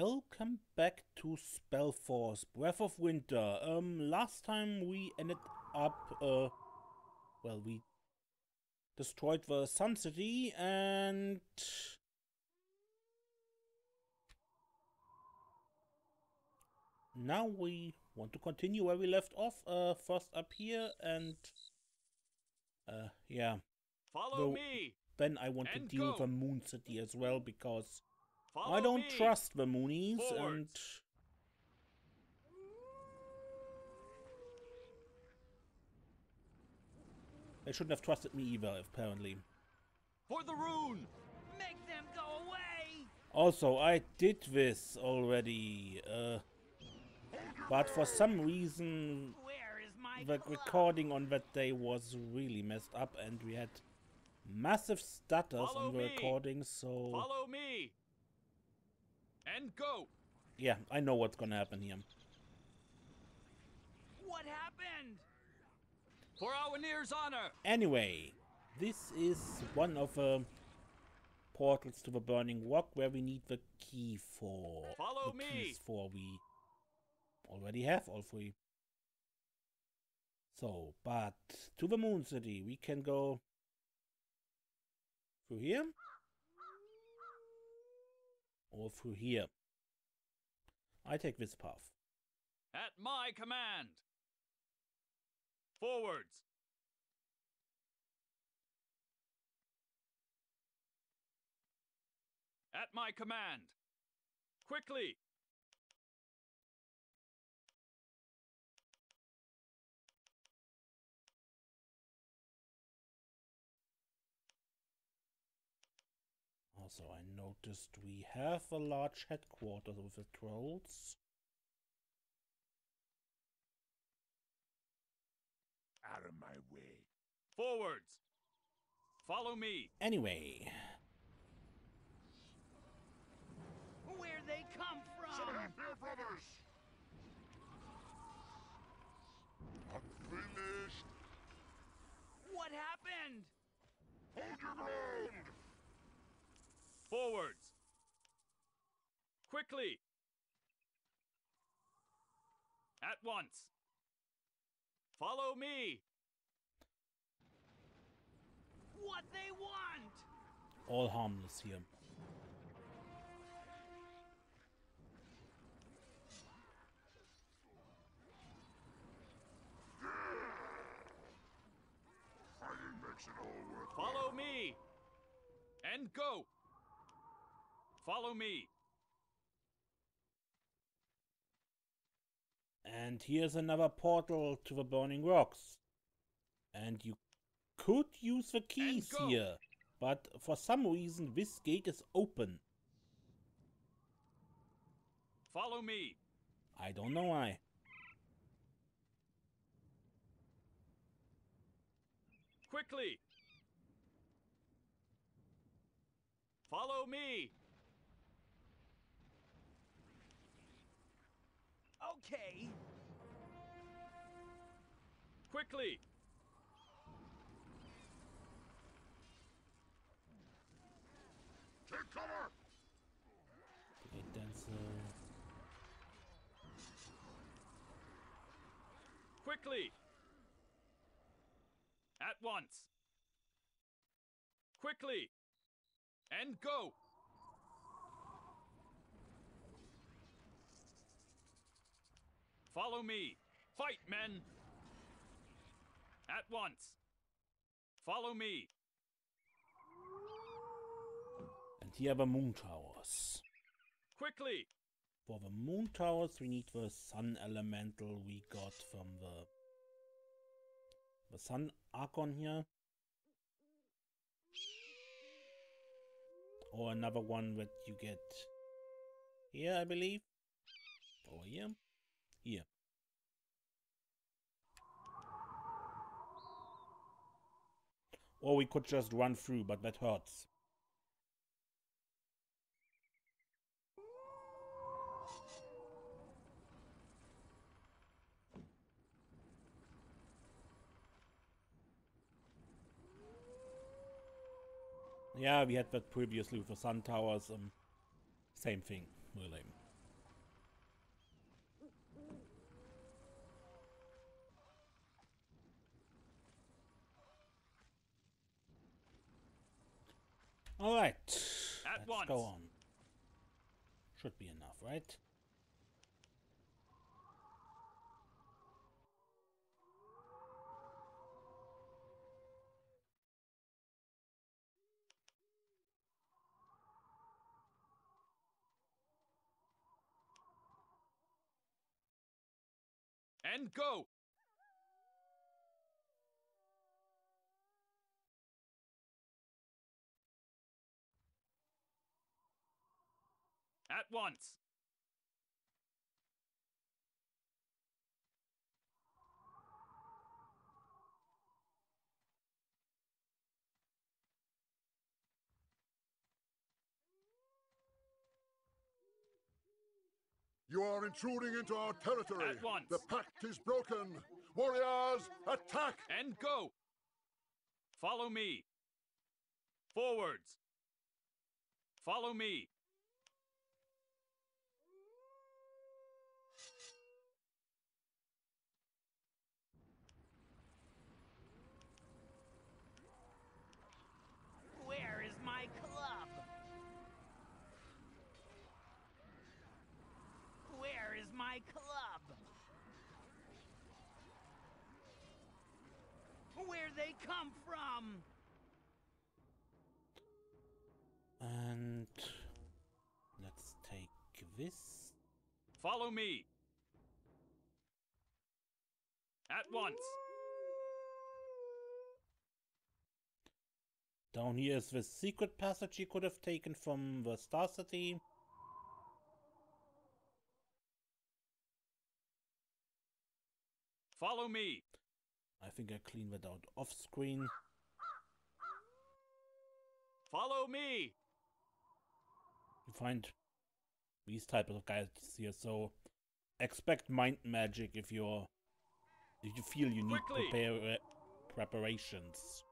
Welcome back to Spellforce Breath of Winter. Um, last time we ended up, uh, well, we destroyed the Sun City and... Now we want to continue where we left off, uh, first up here and... Uh, yeah. Follow me! Then I want And to deal go. with the Moon City as well because Follow I don't me. trust the Moonies and they shouldn't have trusted me either, apparently. For the rune! Make them go away! Also, I did this already, uh, but for some reason Where is my the club? recording on that day was really messed up and we had massive stutters Follow on the me. recording, so Follow me! And go! yeah, I know what's gonna happen here. What happened? For Aonir's honor! Anyway, this is one of the portals to the Burning Rock where we need the key for. Follow the me. keys for we already have all three. So, but to the Moon City, we can go through here or through here. I take this path. At my command! Forwards! At my command! Quickly! Also, I noticed we have a large headquarters with the trolls. Out of my way. Forwards! Follow me! Anyway, Where they come Some from? help here, brothers! Not finished! What happened? Hold your ground! Forwards! Quickly! At once! Follow me! What they want? all harmless here. Fighting makes it all worth Follow me! And go! Follow me! And here's another portal to the Burning Rocks. And you could use the keys here, but for some reason this gate is open. Follow me! I don't know why. Quickly! Follow me! Okay. Quickly! Take cover! Okay, that's uh, Quickly! At once! Quickly! And go! Follow me! Fight, men! At once! Follow me! and here are the moon towers. Quickly! For the moon towers we need the sun elemental we got from the the sun archon here. Or another one that you get here, I believe. Over here. Or we could just run through, but that hurts. Yeah, we had that previously with the Sun Towers. Um, same thing, really. All right. At Let's once. go on. Should be enough, right? And go! At once! You are intruding into our territory. At once. The pact is broken. Warriors, attack! And go! Follow me! Forwards! Follow me! They come from? And let's take this. Follow me! At once! Down here is the secret passage you could have taken from the Star City. Follow me! I think I cleaned that out off screen. Follow me! You find these type of guys here, so expect mind magic if you're if you feel you need Quickly! prepare uh, preparations.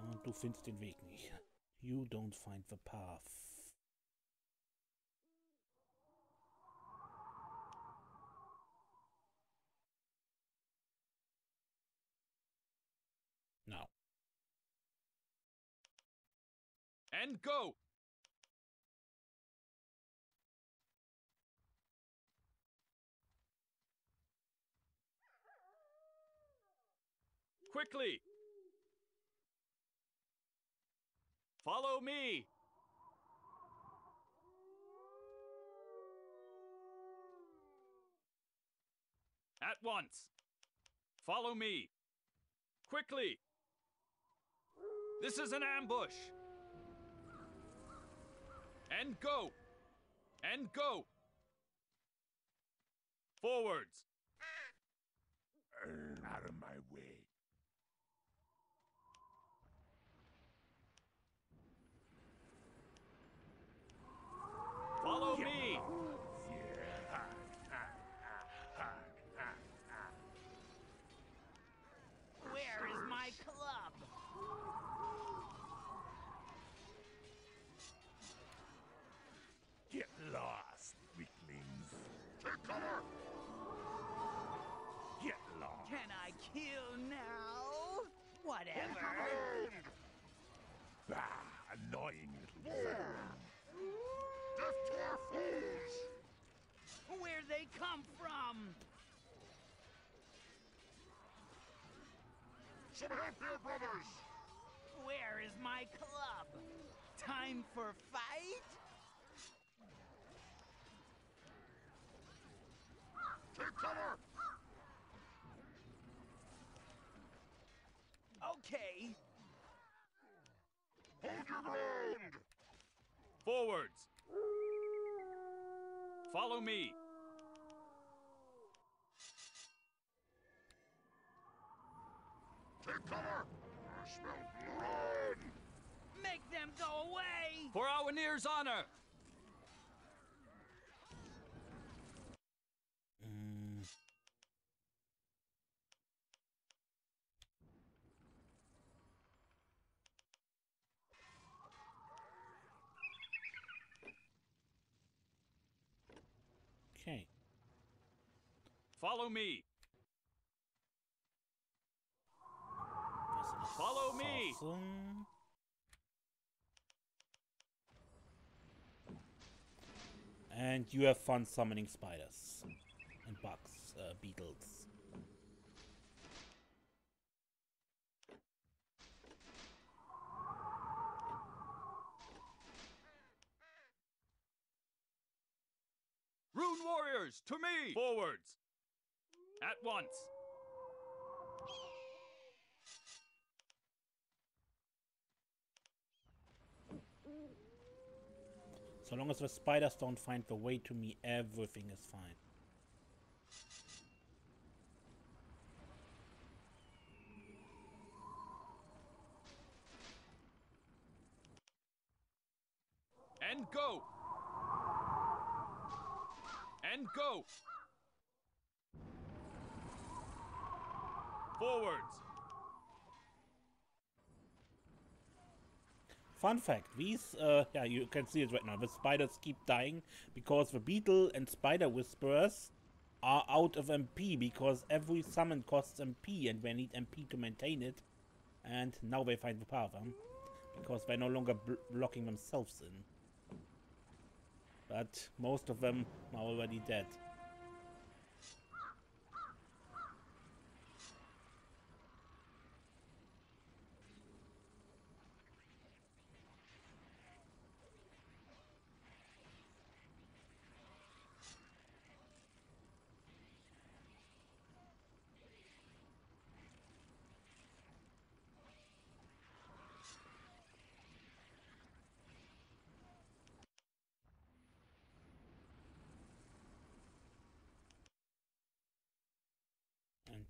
Und du findest den Weg nicht. You don't find the path. And go! Quickly! Follow me! At once! Follow me! Quickly! This is an ambush! And go! And go! Forwards! Annoying little! Death to our foes! Where they come from? Some help here, brothers! Where is my club? Time for fight? Take cover! Okay. Hold your ground! Forwards! Follow me! Take cover! I smell blood! Make them go away! For our Near's honor! mm, okay. Follow me! Follow me. Awesome. And you have fun summoning spiders and bugs, uh, beetles. Rune warriors, to me! Forwards! At once! So long as the spiders don't find the way to me, everything is fine. And go! And go! Forwards! Fun fact, these, uh, yeah, you can see it right now. The spiders keep dying because the beetle and spider whisperers are out of MP because every summon costs MP and they need MP to maintain it. And now they find the power them because they're no longer bl blocking themselves in. But most of them are already dead.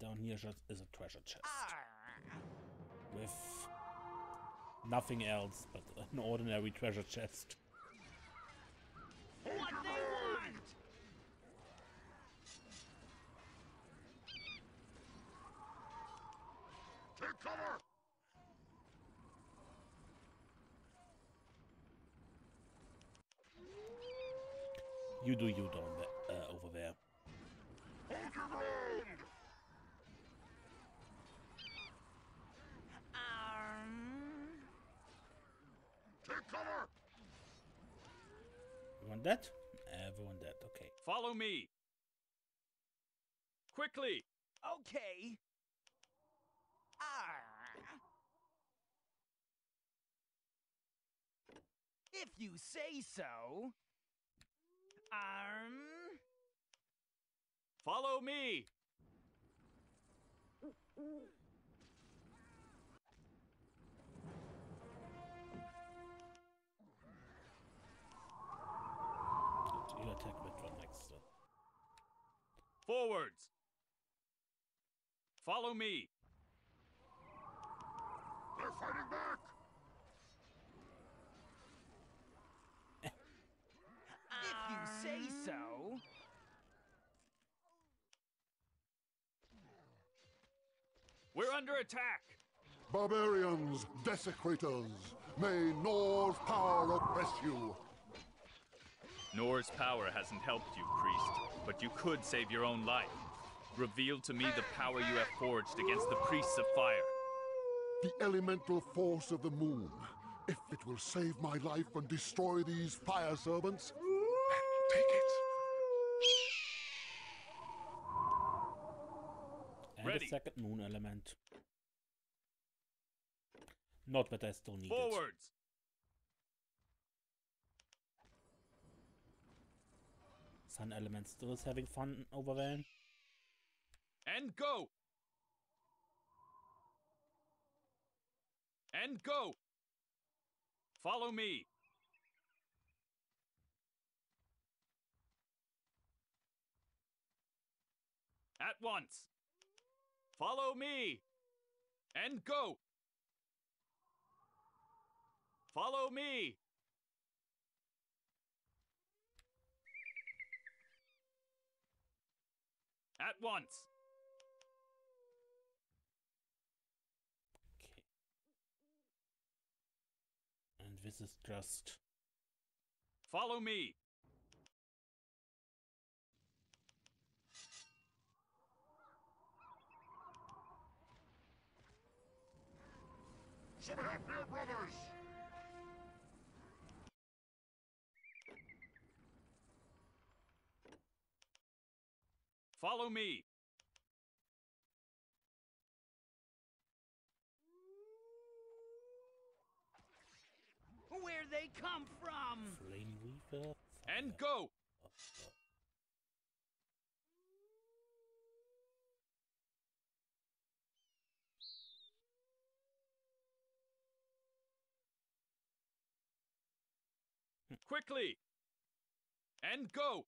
Down here just is a treasure chest. With nothing else but an ordinary treasure chest. What they want? Take cover! You do you there, uh, over there. Hold your ground! Um, Take cover! Everyone dead? Everyone dead, okay. Follow me! Quickly! okay. Ah. If you say so. Um, Follow me! Forwards! Follow me! They're fighting back! if you say so. We're under attack! Barbarians, desecrators, may Nor's power oppress you. Nor's power hasn't helped you, priest, but you could save your own life. Reveal to me the power you have forged against the priests of fire. The elemental force of the moon. If it will save my life and destroy these fire servants, take it. And Ready. a second moon element. Not that I still need it. Forwards! Sun element still is having fun over there. And go! And go! Follow me! At once! Follow me! And go! Follow me! At once! Okay. And this is just Follow me! some help here, brothers! Follow me. Where they come from? Flame Weaver. And go. Quickly. And go.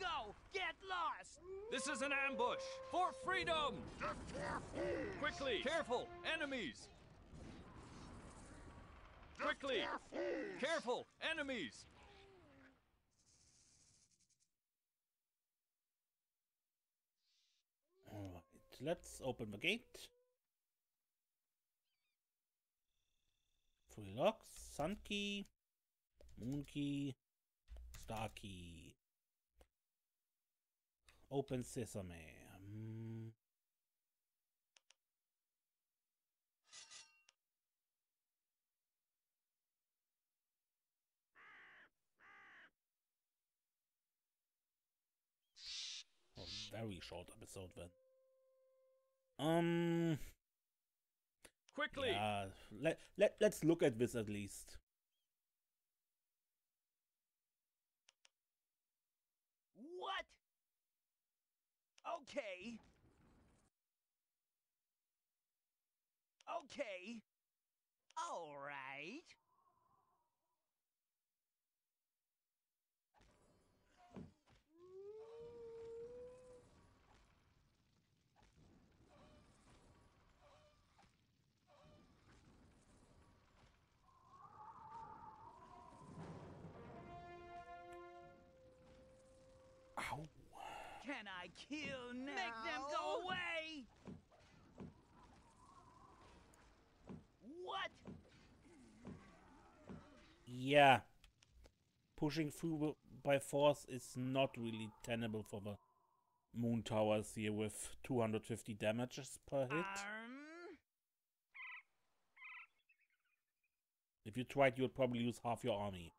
Go! Get lost! This is an ambush for freedom. Death to our fools! Quickly. Careful. Enemies. Quickly. to our fools! Careful. Enemies. Alright, let's open the gate. Three locks, Sun Key, Moon Key, Star Key. Open Sesame. Hmm. A very short episode then. Um. Quickly. Yeah, let, let, let's look at this at least. What? Okay. Okay. All right. Can I kill now? Make them go away! What? Yeah. Pushing through by force is not really tenable for the moon towers here with 250 damages per hit. Arm? If you tried, you would probably lose half your army.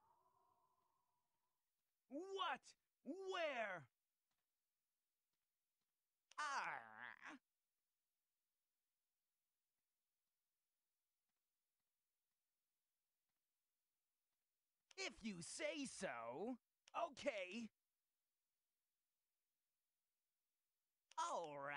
What? Where? Ah. If you say so. Okay. All right.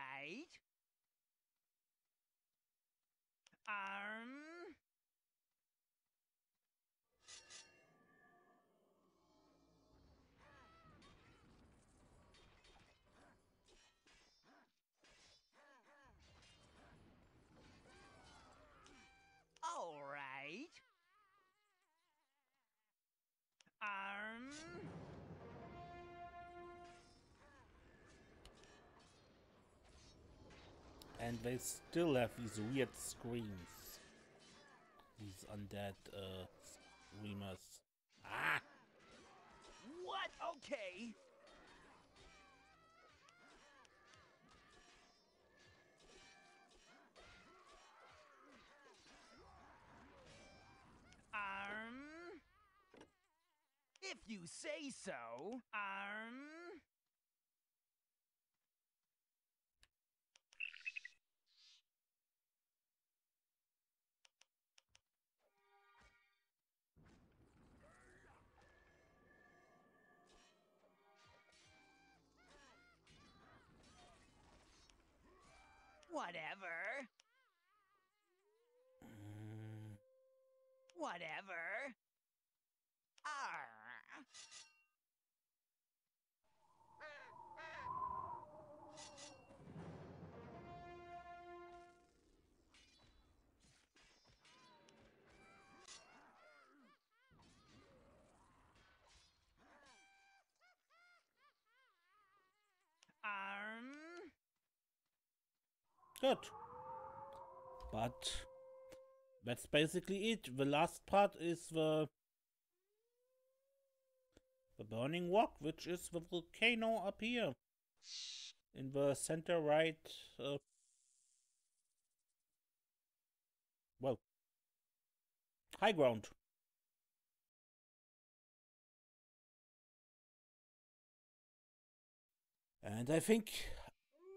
And they still have these weird screams. These undead uh, screamers. Ah! What? Okay. Arm. If you say so. Arm. Whatever. Mm, Whatever. Good. But that's basically it. The last part is the the burning rock, which is the volcano up here in the center right. Uh, well, high ground. And I think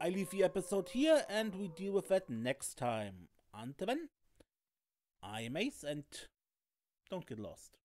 I leave the episode here and we deal with that next time. Until then, I am Ace and don't get lost.